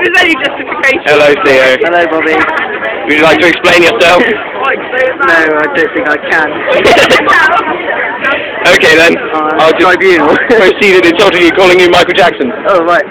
need any justification. Hello, Theo. Hello, Bobby. Would you like to explain yourself? No, I don't think I can. okay then. Uh, I'll just tribunal. proceed in insulting you, calling you Michael Jackson. Oh, right.